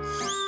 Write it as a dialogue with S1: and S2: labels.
S1: Bye.